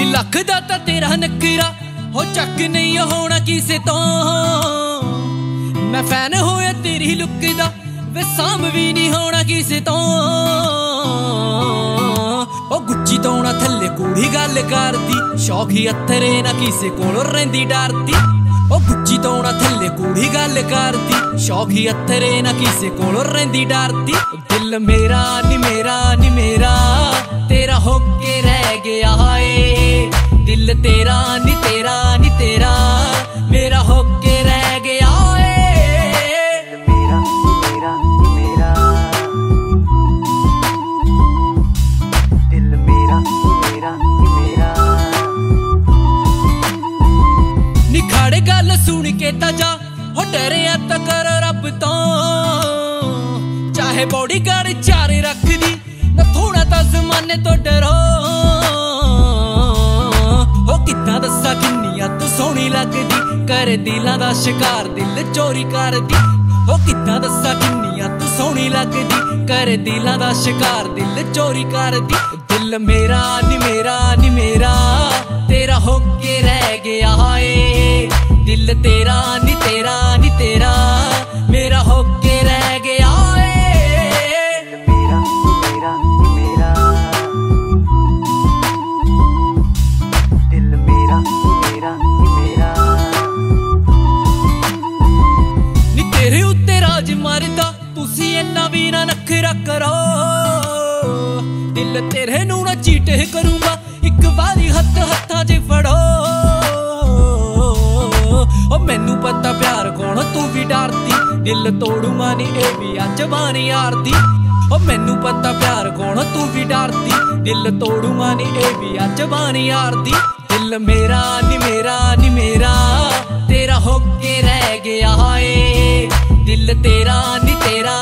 ਨੀ ਲੱਖ ਦਾ ਤਾਂ ਤੇਰਾ ਨਕਰਾ ਹੋ ਚੱਕ ਨਹੀਂ ਹੋਣਾ ਕਿਸੇ ਤੋਂ। ਮੈਂ ਫੈਨ ਹੋਇਆ ਤੇਰੀ ਲੁੱਕ ਦਾ, ਵੇ ਸਾਮ ਵੀ ਨਹੀਂ ਹੋਣਾ ਕਿਸੇ ਤੋਂ। ਉਹ ਗੁੱਚੀ ਤੋਂ ਨਾ ਥੱਲੇ ਕੂੜੀ ਗੱਲ ਕਰਦੀ ਸ਼ੌਖੀ ਅਥਰੇ ਨਾ ਕਿਸੇ ਕੋਲ ਰਹਿੰਦੀ ਡਰਦੀ। ਉਹ ਗੁੱਚੀ ਤੋਂ ਨਾ ਥੱਲੇ ਕੂੜੀ ਗੱਲ ਕਰਦੀ ਸ਼ੌਖੀ ਅਥਰੇ ਨਾ ਕਿਸੇ ਕੋਲ ਰਹਿੰਦੀ ਡਰਦੀ। ਦਿਲ ਮੇਰਾ ਨੀ ਮੇਰਾ ਨੀ ਮੇਰਾ, ਤੇਰਾ ਹੋ ਕੇ ਰਹਿ ਗਿਆ ਏ ਦਿਲ ਤੇਰਾ ਨੀ ਤੇਰਾ ਨੀ ਤੇਰਾ। ਮੇਰਾ ਹੋ ਕੇ ਰਹਿ ਗਿਆ ਏ। ਮੇਰਾ ਮੇਰਾ ਮੇਰਾ। ਦਿਲ ਮੇਰਾ ਮੇਰਾ ਮੇਰਾ। ਨਿਖਾੜੇ ਗੱਲ ਸੁਣ ਕੇ ਤਾਂ ਜਾ ਹੋ ਡਰਿਆ ਤਾਂ ਕਰ ਰੱਬ ਤੋਂ। ਚਾਹੇ ਬੋਡੀਗਾਰਡ ਚਾਰ ਰੱਖਦੀ ਨਾ ਥੋੜਾ ਤਾਂ ਜ਼ਮਾਨੇ ਤੋਂ ਸੋਹਣੀ ਲੱਗਦੀ ਕਰ ਦਿਲਾਂ ਦਾ ਸ਼ਿਕਾਰ, ਦਿਲ ਚੋਰੀ ਕਰਦੀ। ਹੋ ਕਿੱਦਾਂ ਦੱਸਾਂ ਕਿੰਨੀਆਂ ਤੂੰ ਸੋਹਣੀ ਲੱਗਦੀ ਕਰ ਦਿਲਾਂ ਦਾ ਸ਼ਿਕਾਰ, ਦਿਲ ਚੋਰੀ ਕਰਦੀ। ਦਿਲ ਮੇਰਾ ਨੀ ਮੇਰਾ ਨੀ ਮੇਰਾ, ਤੇਰਾ ਹੋ ਕੇ ਰਹਿ ਗਿਆ ਏ ਦਿਲ ਤੇਰਾ ਨੀ ਤੇਰਾ ਨੀ ਤੇਰਾ। ਰਾਜ ਮਰਦਾ, ਤੁਸੀਂ ਇੰਨਾ ਵੀ ਨਾ ਨਖਰਾ ਕਰੋ ਦਿਲ ਤੇਰੇ ਨੂੰ ਨਾ ਚੀਟੇ ਕਰੂੰਗਾ, ਇੱਕ ਵਾਰੀ ਹੱਥ ਹੱਥਾਂ 'ਚ ਫੜੋ। ਓ ਮੈਨੂੰ ਪਤਾ ਪਿਆਰ ਕੌਣ, ਤੂੰ ਵੀ ਡਰਦੀ, ਦਿਲ ਤੋੜੂਗਾ ਨੀ, ਇਹ ਵੀ ਅੱਜ ਬਾਣੀ ਆਰਦੀ ਓ ਮੈਨੂੰ ਪਤਾ ਪਿਆਰ ਕੌਣ, ਤੂੰ ਵੀ ਡਰਦੀ, ਦਿਲ ਤੋੜੂਗਾ ਨੀ, ਇਹ ਵੀ ਅੱਜ ਬਾਣੀ ਆਰਦੀ ਦਿਲ ਮੇਰਾ ਨੀ ਮੇਰਾ ਨੀ ਮੇਰਾ, ਤੇਰਾ ਹੋ ਕੇ ਰਹਿ ਗਿਆ ਏ ਦਿਲ ਤੇਰਾ ਨੀ ਤੇਰਾ ਨੀ ਤੇਰਾ ਮੇਰਾ ਹੋ ਕੇ